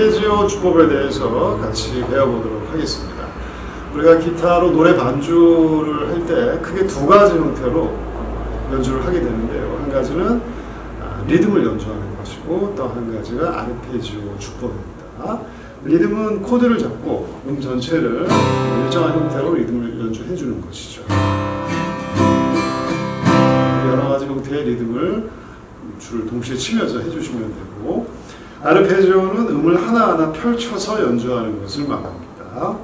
아르페지오 주법에 대해서 같이 배워보도록 하겠습니다. 우리가 기타로 노래 반주를 할 때 크게 두 가지 형태로 연주를 하게 되는데요. 한 가지는 아, 리듬을 연주하는 것이고 또 한 가지가 아르페지오 주법입니다. 리듬은 코드를 잡고 음 전체를 일정한 형태로 리듬을 연주해 주는 것이죠. 여러 가지 형태의 리듬을 줄을 동시에 치면서 해주시면 되고 아르페지오는 음을 하나하나 펼쳐서 연주하는 것을 말합니다.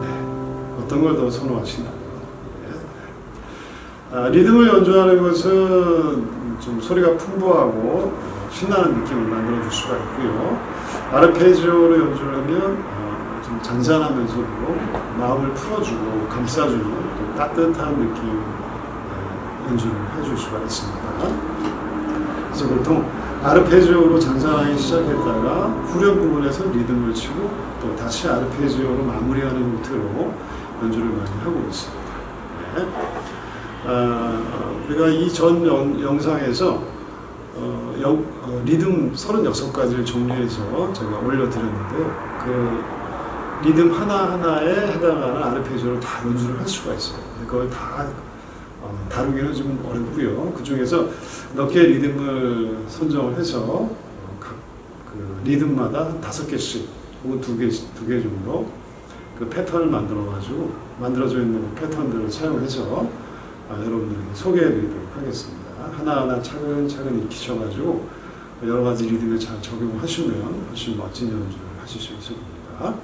네, 어떤 걸 더 선호하시나요? 네. 아, 리듬을 연주하는 것은 좀 소리가 풍부하고 신나는 느낌을 만들어줄 수가 있고요. 아르페지오로 연주를 하면 어, 좀 잔잔하면서도 마음을 풀어주고 감싸주는 또 따뜻한 느낌 어, 연주를 해줄 수가 있습니다. 그래서 보통 아르페지오로 잔잔하게 시작했다가 후렴 부분에서 리듬을 치고 또 다시 아르페지오로 마무리하는 형태로 연주를 많이 하고 있습니다. 네. 아, 우리가 이 전 영상에서 어, 영, 어, 리듬 36가지를 정리해서 제가 올려드렸는데요. 그 리듬 하나하나에 해당하는 아르페지오를 다 연주를 할 수가 있어요. 그걸 다 어, 다루기는 좀 어렵고요. 그 중에서 몇 개의 리듬을 선정을 해서 어, 각그 리듬마다 다섯 개씩 혹은 두 개, 두 개 정도 그 패턴을 만들어가지고 만들어져 있는 그 패턴들을 사용해서 아, 여러분들에게 소개해드리도록 하겠습니다. 하나하나 차근차근 익히셔가지고 여러 가지 리듬에 잘 적용하시면 훨씬 멋진 연주를 하실 수 있을 겁니다.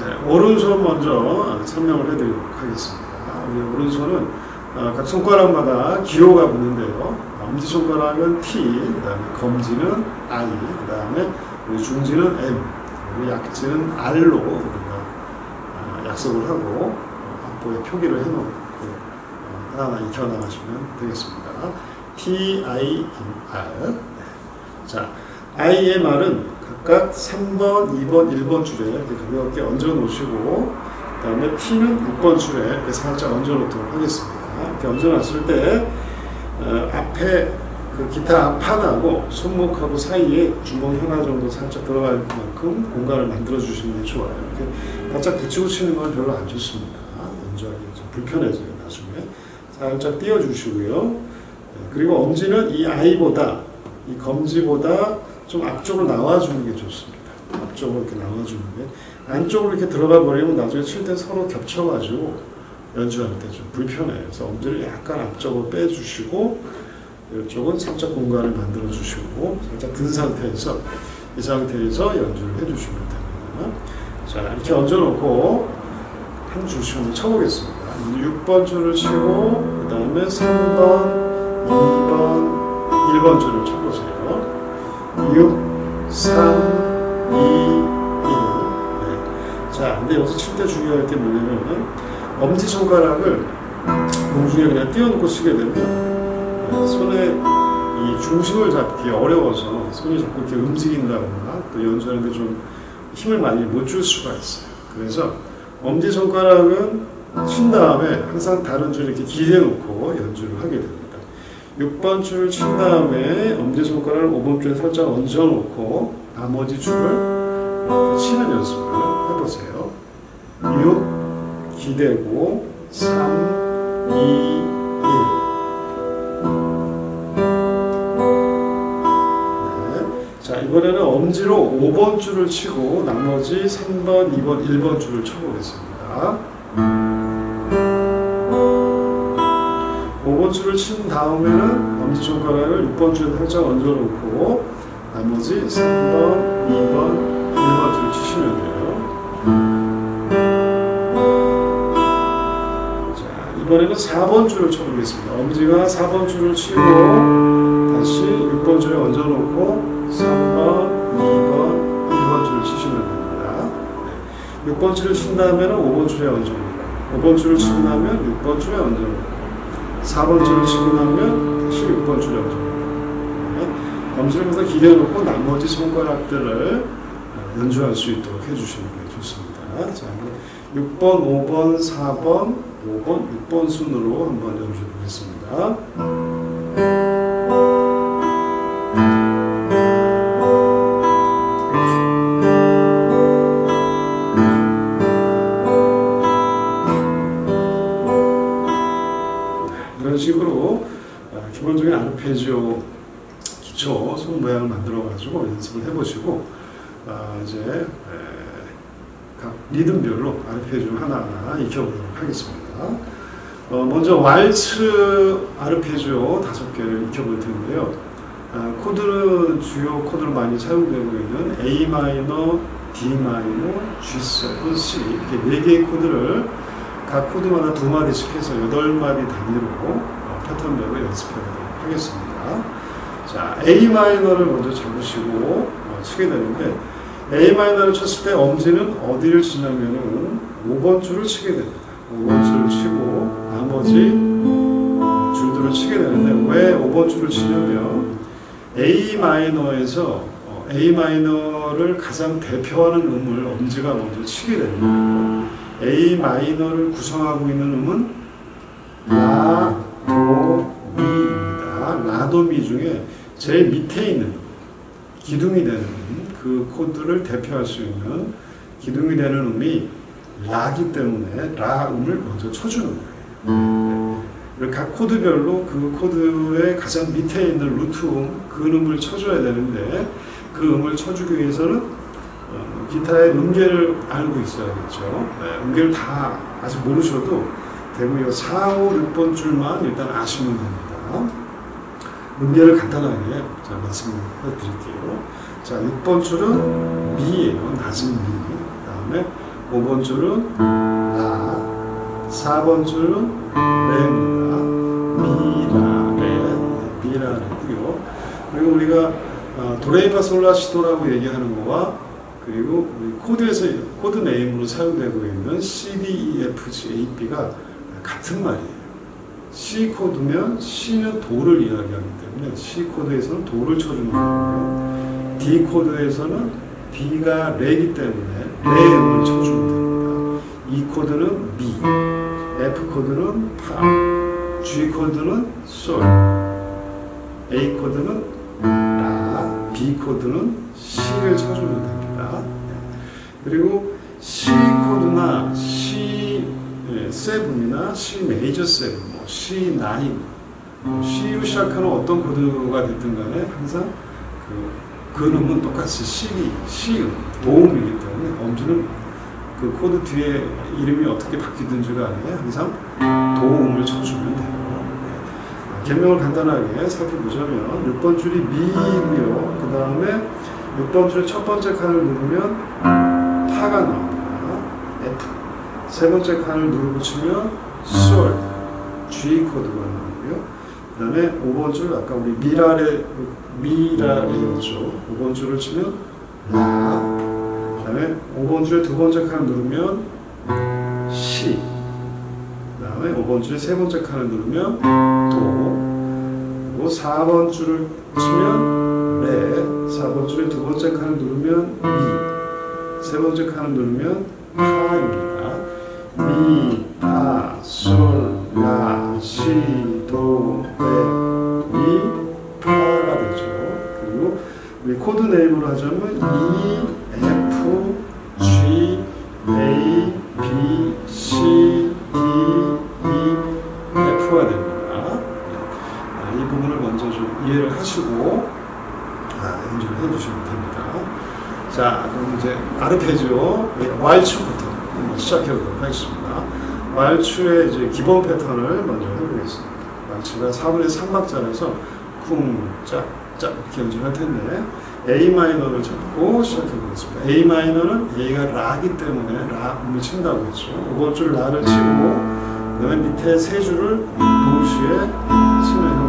네, 오른손 먼저 설명을 해드리도록 하겠습니다. 우리 오른손은 어, 각 손가락마다 기호가 붙는데요. 엄지손가락은 T, 그 다음에 검지는 I, 그 다음에 우리 중지는 M, 그리고 약지는 R로 우리가 어, 약속을 하고 어, 악보에 표기를 해놓고 하나하나 익혀나가시면 되겠습니다. T, I, M, R. 자, IMR은 각각 3번, 2번, 1번 줄에 가볍게 얹어 놓으시고, 그 다음에 T는 6번 줄에 살짝 얹어 놓도록 하겠습니다. 이렇게 얹어 놨을 때, 어, 앞에 그 기타 앞판하고 손목하고 사이에 주먹 하나 정도 살짝 들어갈 만큼 공간을 만들어 주시는 게 좋아요. 이렇게 바짝 붙이고 치는 건 별로 안 좋습니다. 연주하기 좀 불편해져요, 나중에. 살짝 띄워 주시고요. 그리고 엄지는 이 아이보다, 이 검지보다 좀 앞쪽으로 나와주는 게 좋습니다. 앞쪽으로 이렇게 나와주는 게. 안쪽으로 이렇게 들어가 버리면 나중에 칠 때 서로 겹쳐가지고 연주할 때 좀 불편해요. 그래서 엄지를 약간 앞쪽으로 빼주시고, 이쪽은 살짝 공간을 만들어 주시고, 살짝 든 상태에서, 이 상태에서 연주를 해주시면 됩니다. 자, 이렇게 얹어놓고, 한 줄씩 쳐보겠습니다. 6번 줄을 치고 그 다음에 3번, 2번, 1번 줄을 쳐보세요. 6, 3, 2, 1. 네. 자, 근데 여기서 칠때 중요할 게 뭐냐면 엄지손가락을 공중에 그냥 띄워놓고 치게 되면 네, 손에 이 중심을 잡기 어려워서 손이 자꾸 이렇게 움직인다거나 또 연주하는데 좀 힘을 많이 못 줄 수가 있어요. 그래서 엄지손가락은 친 다음에 항상 다른 줄 이렇게 기대놓고 연주를 하게 됩니다. 6번 줄을 친 다음에 엄지손가락을 5번 줄에 살짝 얹어놓고 나머지 줄을 치는 연습을 해보세요. 6 기대고 3, 2, 1 네. 자 이번에는 엄지로 5번 줄을 치고 나머지 3번, 2번, 1번 줄을 쳐보겠습니다. 5번 줄을 친 다음에는 엄지손가락을 6번 줄에 살짝 얹어놓고 나머지 3번, 2번, 1번 줄을 치시면 돼요. 자, 이번에는 4번 줄을 쳐보겠습니다. 엄지가 4번 줄을 치고 다시 6번 줄에 얹어놓고 3번, 2번, 1번 줄을 치시면 됩니다. 6번 줄을 친 다음에는 5번 줄에 얹어놓고 5번 줄을 치고 나면 6번 줄에 얹어놓고 4번 줄을 치고 나면 다시 6번 줄에 얹어놓고 검지를 항상 기대놓고 나머지 손가락들을 연주할 수 있도록 해주시는 게 좋습니다. 자, 한번 6번, 5번, 4번, 5번, 6번 순으로 한번 연주해 보겠습니다. 연습을 해보시고 어, 이제 에, 각 리듬별로 아르페지오 하나하나 익혀보도록 하겠습니다. 어, 먼저 왈츠 아르페지오 다섯 개를 익혀볼 텐데요. 아, 코드는 주요 코드로 많이 사용되고 있는 A minor, D minor, G7, C 이렇게 네 개의 코드를 각 코드마다 두 마디씩 해서 여덟 마디 단위로 어, 패턴별로 연습해 보도록 하겠습니다. 자, A 마이너를 먼저 잡으시고 어, 치게 되는데 A 마이너를 쳤을 때 엄지는 어디를 치냐면은 5번 줄을 치게 됩니다. 5번 줄을 치고 나머지 줄들을 치게 되는데 왜 5번 줄을 치냐면 A 마이너에서 어, A 마이너를 가장 대표하는 음을 엄지가 먼저 치게 됩니다. A 마이너를 구성하고 있는 음은 라, 도, 미입니다. 라 도 미 중에 제일 밑에 있는 기둥이 되는 그 코드를 대표할 수 있는 기둥이 되는 음이 라기 때문에 라 음을 먼저 쳐주는 거예요. 네. 각 코드별로 그 코드의 가장 밑에 있는 root 음, 그 음을 쳐줘야 되는데 그 음을 쳐주기 위해서는 어, 기타의 음계를 알고 있어야겠죠. 네, 음계를 다 아직 모르셔도 이 4, 5, 6번 줄만 일단 아시면 됩니다. 음계를 간단하게 자, 말씀을 드릴게요. 자, 6번 줄은 미예요. 낮은 미. 다음에 5번 줄은 라. 4번 줄은 레입니다. 미라, 레. 미라, 레고요. 그리고 우리가 어, 도레이파 솔라시도라고 얘기하는 거와 그리고 코드에서 코드 name으로 사용되고 있는 C, D, E, F, G, A, B가 같은 말이에요. C 코드면 C는 도를 이야기하기 때문에 C 코드에서는 도를 쳐주는 거고요. D 코드에서는 D가 레이기 때문에 레 음을 쳐주면 됩니다. E 코드는 미, F 코드는 파, G 코드는 솔, A 코드는 라, B 코드는 시를 쳐주면 됩니다. 그리고 C 코드나 C 7이나 C major 7, 뭐 C9, 뭐 C로 시작하는 어떤 코드가 됐든 간에 항상 그 근음은 똑같이 C, C음, 도음이기 때문에 엄지는 그 코드 뒤에 이름이 어떻게 바뀌든지 간에 항상 도음을 쳐주면 돼요. 개명을 간단하게 살펴보자면 6번 줄이 미이고요. 그 다음에 6번 줄 첫 번째 칸을 누르면 파가 나옵니다. F. 세 번째 칸을 누르고 치면 솔, G 코드가 나오고요. 그 다음에 5번 줄 아까 우리 미라레 미라레였죠. 5번 줄을 치면 라. 그 다음에 5번 줄의 두 번째 칸을 누르면 시. 그 다음에 5번 줄의 세 번째 칸을 누르면 도. 그리고 4번 줄을 치면 레. 4번 줄의 두 번째 칸을 누르면 미. 세 번째 칸을 누르면 파입니다. 미, 자, 그럼 이제 아르페지오 왈츠부터 한번 시작해 보도록 하겠습니다. 왈츠의 이제 기본 패턴을 먼저 해보겠습니다. 왈츠가 4분의 3박자라서 쿵, 짝, 짝 이렇게 연주를 할 텐데 A 마이너를 잡고 시작해 보겠습니다. A 마이너는 A가 라기 때문에 라 음을 친다고 했죠. 5번 줄 라를 치고 그 다음에 밑에 세 줄을 동시에 치는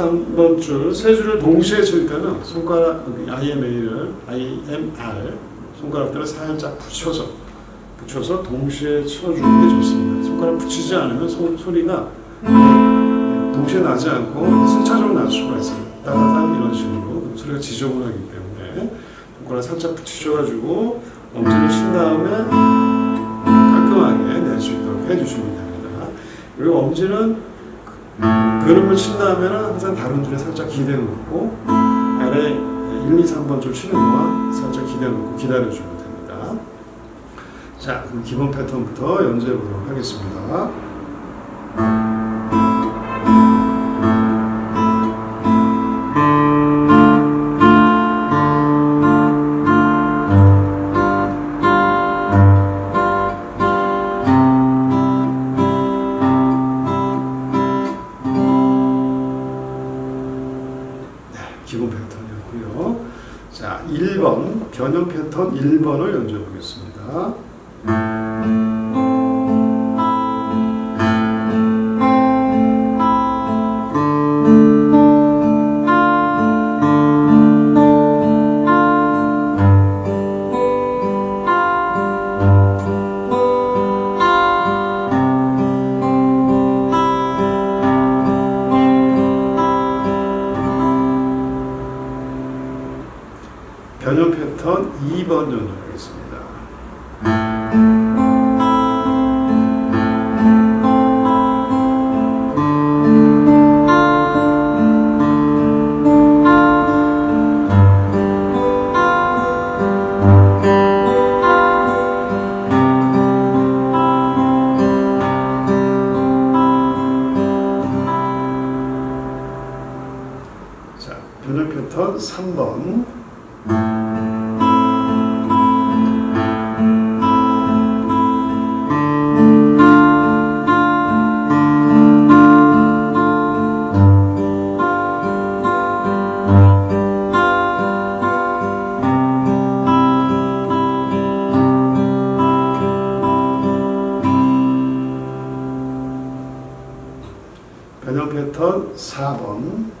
3번 줄 세 줄을 동시에 칠 때는 손가락 IMA를 IMR 손가락들을 살짝 붙여서 붙여서 동시에 쳐주는 게 좋습니다. 손가락 붙이지 않으면 소, 소리가 동시에 나지 않고 순차적으로 날 수가 있어요. 따다다 이런 식으로 소리가 지저분하기 때문에 손가락 살짝 붙이셔가지고 엄지를 신 다음에 깔끔하게 낼 수 있도록 해주시면 됩니다. 그리고 엄지는 그름을 친 다음에는 항상 다른 줄에 살짝 기대 놓고 아래 1, 2, 3번 줄 치는 동안 살짝 기대 놓고 기다려주면 됩니다. 자, 그럼 기본 패턴부터 연주해 보도록 하겠습니다. 연주해 보겠습니다. 변형 패턴 2번 연주하겠습니다. 자, 변형 패턴 3번. 4번.